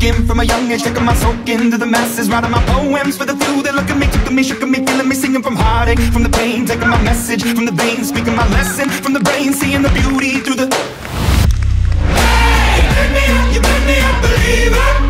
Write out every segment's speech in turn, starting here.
Broken from a young age, taking my soak into the masses, writing my poems for the few that look at me, took at me, shook at me, feeling me, singing from heartache, from the pain, taking my message from the veins, speaking my lesson from the brain, seeing the beauty through the. Hey, you made me up, you made me a believer.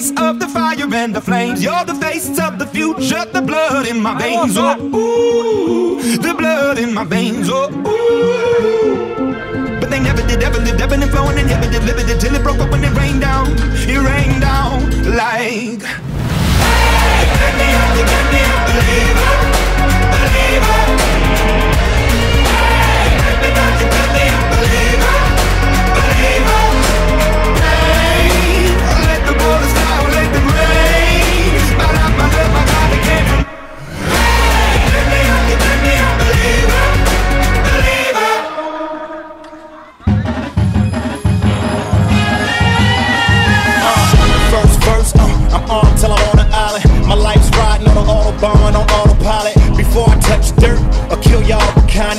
Grace of the fire and the flames. You're the face of the future, the blood in my veins. Oh, ooh, the blood in my veins. Oh, ooh. But they never did, ever lived, ebbing and flowing, inhibited, limited till it broke up when it rained down. It rained down like.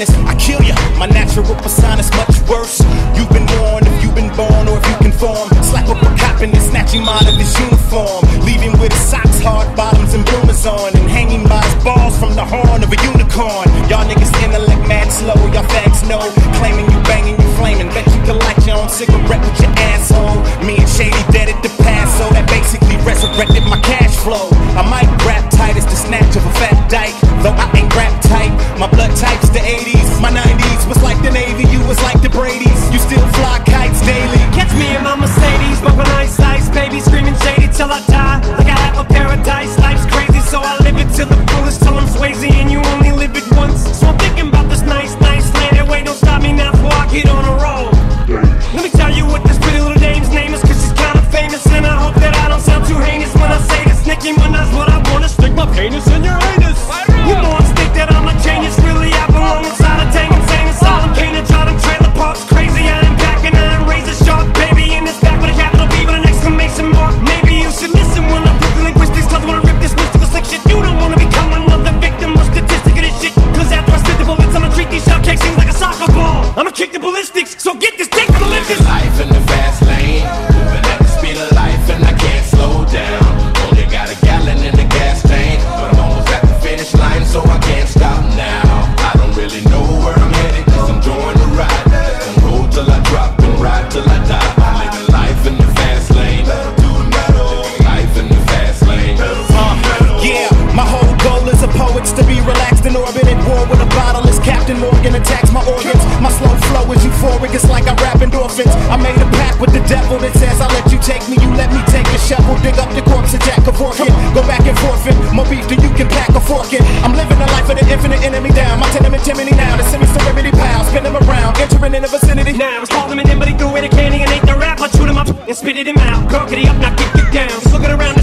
Kindness, I kill ya. My natural persona's much worse. You've been warned if you've been born or if you conform. Slap up a cop and then snatch him out of his uniform. Leave him with his socks, hard bottoms, and bloomers on. And hanging by his balls from the horn of a unicorn. Y'all niggas intellect mad slow, y'all fags know. Claiming you banging, you flaming. Bet you can light your own cigarette with your asshole. Me and Shady dead at the past, so that basically resurrected my cash flow. I might rap tight as the snatch of a fat dyke, though I is it's like I rap endorphins. I made a pact with the devil that says I'll let you take me, you let me take a shovel, dig up the corpse of Jack Kevorkian. Go back and forfeit, more beef than you can pack a fork in. I'm living the life of the infinite enemy down. My tenement chimney now, the semi serenity pal, spin them around, entering in the vicinity. Now I was calling him in, but he threw away the candy and ate the rap. I chewed him up and spit it him out. Gurkity up, now it down. Just looking around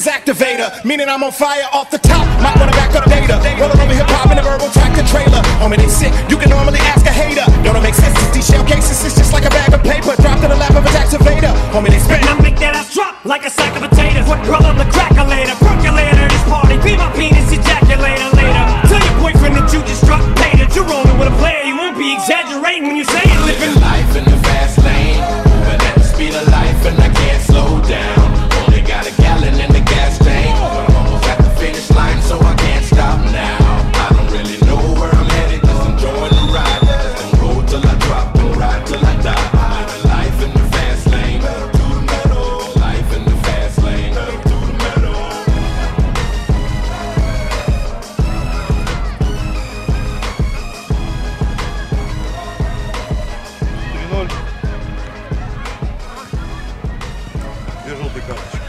is activator, meaning I'm on fire off the top. Might wanna back up data. Rolling over hip hop in a verbal tractor trailer. Homie, they sick. You can normally ask a hater. Don't it make sense? These shell cases is just like a bag of paper dropped in the lap of a tax evader. Homie, they spit. I make that ass drop like a sack of potatoes. What roll on the crackulator? later? Percolator this party. Be my penis ejaculator later. Tell your boyfriend that you just dropped later. You're rolling with a player. You won't be exaggerating when you say. the be.